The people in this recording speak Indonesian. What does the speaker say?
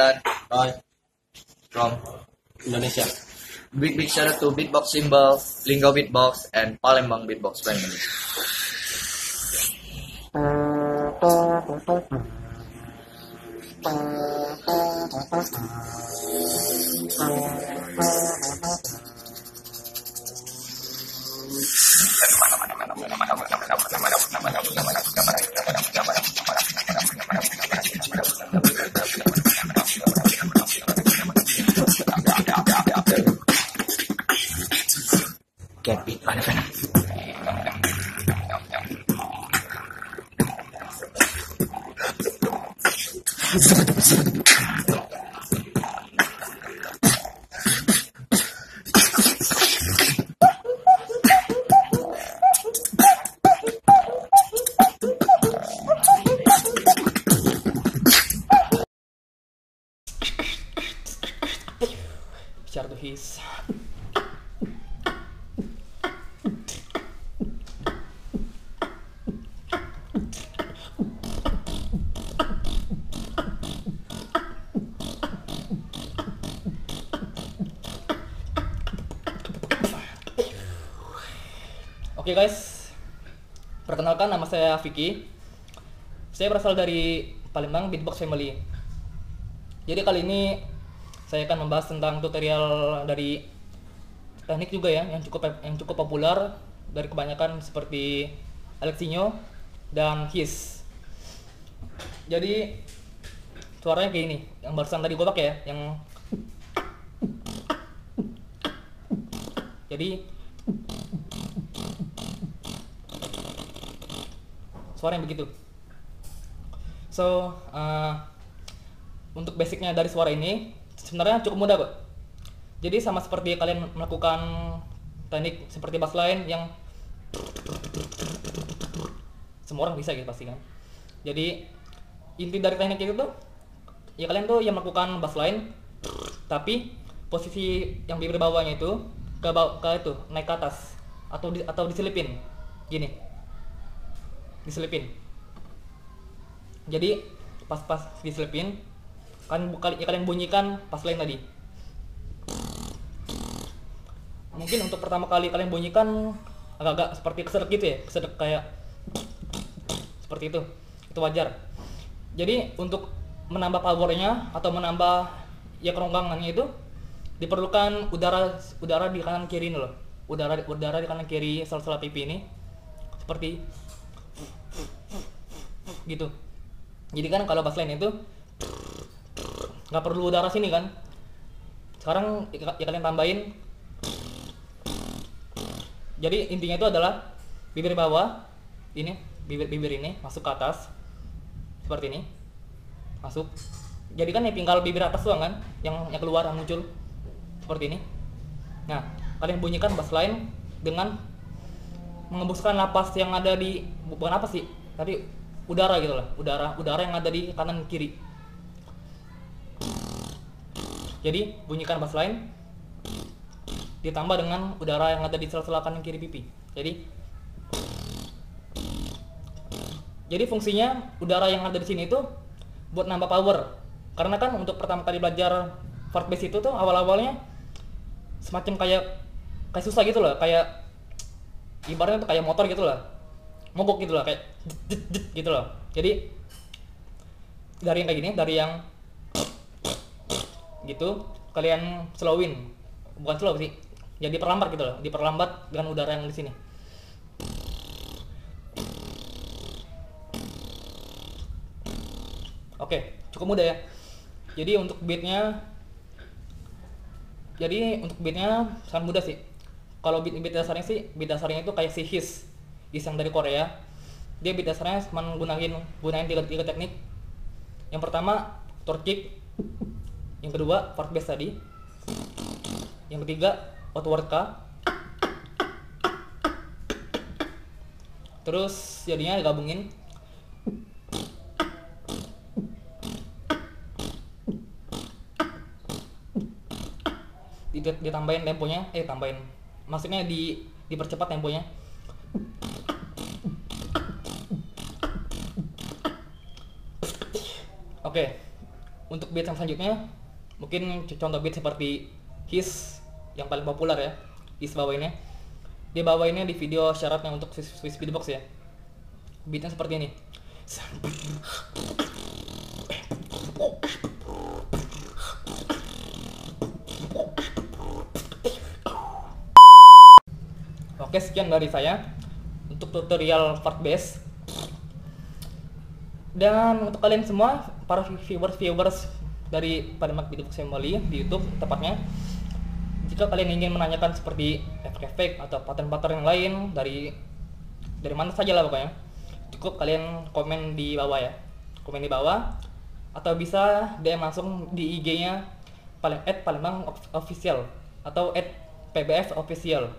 dan Roy from Indonesia. big big shout out to Beatbox Symbol, Linggo Beatbox, and Palembang Beatbox family. Get ズドカドカズド Oke guys, perkenalkan nama saya Vicky. Saya berasal dari Palembang Beatbox Family. Jadi kali ini saya akan membahas tentang tutorial dari teknik juga ya yang cukup yang cukup populer dari kebanyakan seperti Alexinho dan His. Jadi suaranya kayak ini, yang barusan tadi gue pakai ya, yang jadi suara yang begitu. So, uh, untuk basicnya dari suara ini sebenarnya cukup mudah kok. Jadi sama seperti kalian melakukan teknik seperti bass line yang semua orang bisa gitu pasti kan. Jadi inti dari teknik itu tuh ya kalian tuh yang melakukan bass line tapi posisi yang bibir bawahnya itu ke bawah ke itu naik ke atas atau di, atau diselipin gini diselipin. Jadi pas-pas diselipin kan buka ya kalian bunyikan pas lain tadi. Mungkin untuk pertama kali kalian bunyikan agak-agak seperti kesedek gitu ya kesedek kayak seperti itu. Itu wajar. Jadi untuk menambah powernya atau menambah ya kerongkongannya itu diperlukan udara udara di kanan kiri ini loh. Udara udara di kanan kiri sela-sela pipi ini. Seperti gitu. Jadi kan kalau bass line itu nggak perlu udara sini kan. Sekarang ya kalian tambahin. Jadi intinya itu adalah bibir bawah ini bibir bibir ini masuk ke atas seperti ini masuk. Jadi kan ya tinggal bibir atas doang kan yang yang keluar yang muncul seperti ini. Nah kalian bunyikan bass line dengan mengembuskan napas yang ada di bukan apa sih tadi udara gitu lah udara udara yang ada di kanan kiri. Jadi bunyikan bass line ditambah dengan udara yang ada di sela-sela kanan kiri pipi. Jadi jadi fungsinya udara yang ada di sini itu buat nambah power. Karena kan untuk pertama kali belajar fourth bass itu tuh awal-awalnya semacam kayak kayak susah gitu loh kayak ibaratnya tuh kayak motor gitu lah mogok gitu lah kayak jet, jet, jet gitu loh. Jadi dari yang kayak gini dari yang gitu kalian slowin. Bukan slow sih jadi perlambat gitu loh diperlambat dengan udara yang di sini. Oke cukup mudah ya. Jadi untuk beatnya jadi untuk beatnya sangat mudah sih. Kalau beat beat dasarnya sih beat dasarnya itu kayak si his his yang dari Korea. Dia dasarnya cuma gunain gunain tiga, tiga teknik. Yang pertama third kick. Yang kedua fourth bass tadi. Yang ketiga outward K terus jadinya digabungin. Di- ditambahin temponya eh tambahin. Maksudnya di dipercepat temponya oke untuk beat yang selanjutnya mungkin contoh beat seperti his yang paling populer ya his bawainnya. Dia bawainnya di video syaratnya untuk Swiss, Swiss beatbox ya. Beatnya seperti ini. Oke sekian dari saya untuk tutorial part bass dan untuk kalian semua para viewers viewers dari Pademak Beatbox Family di YouTube tepatnya jika kalian ingin menanyakan seperti efek-efek atau pattern-pattern yang lain dari dari mana saja lah pokoknya cukup kalian komen di bawah ya komen di bawah atau bisa DM langsung di IG-nya at Palembang official atau at PBF official.